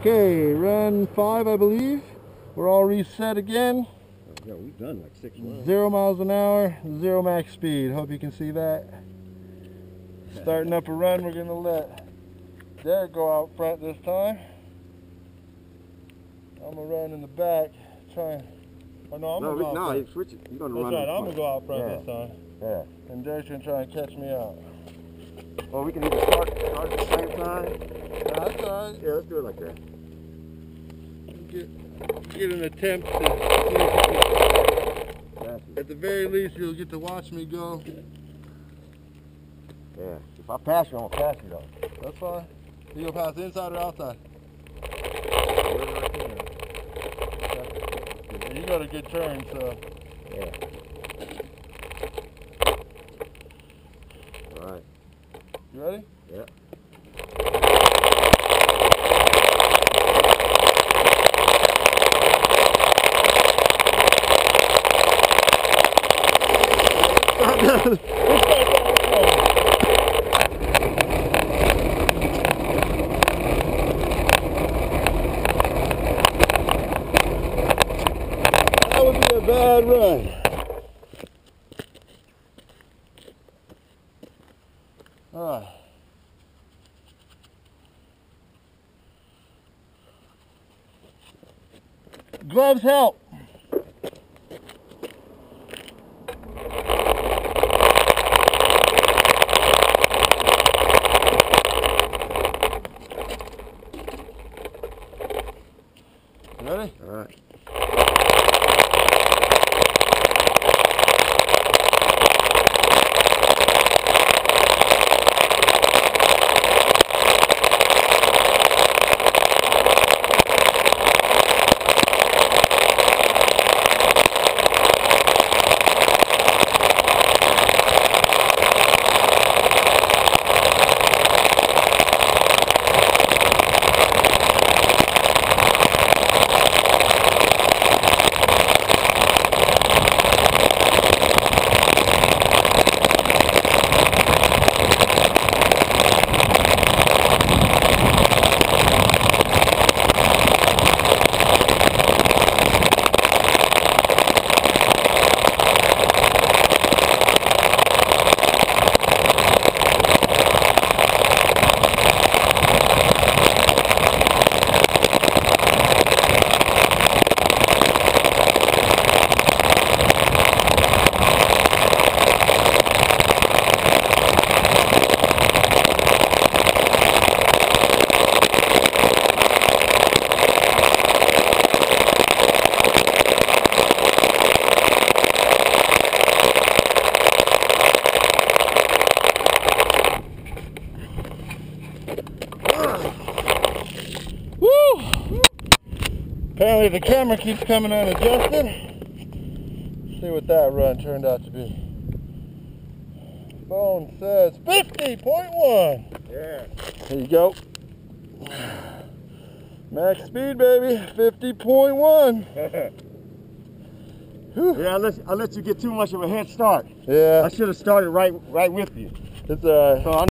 Okay, run five, I believe. We're all reset again. Yeah, we've done like six runs. Zero miles an hour, zero max speed. Hope you can see that. Starting up a run, we're gonna let Derrick go out front this time. I'm gonna run in the back, trying. Oh no, I'm no, gonna go out no, front. you switch it. You're gonna That's run. right, in I'm front. gonna go out front yeah. this time. Yeah. And Derrick's gonna try and catch me out. Or we can either start, start at the same time. Yeah, that's alright. Yeah, let's do it like that. Get, get an attempt to see if you can At the very least, you'll get to watch me go. Yeah. If I pass you, I'm gonna pass you though. That's fine. You gonna pass inside or outside? You got a good turn, so. Yeah. All right. You ready? Yeah. That would be a bad run. Alright. Gloves help. You Ready? All right. Woo! Apparently the camera keeps coming unadjusted. See what that run turned out to be. Phone says 50.1. Yeah. There you go. Max speed, baby. 50.1. Yeah, I let, I let you get too much of a head start. Yeah, I should have started right right with you. it's uh, So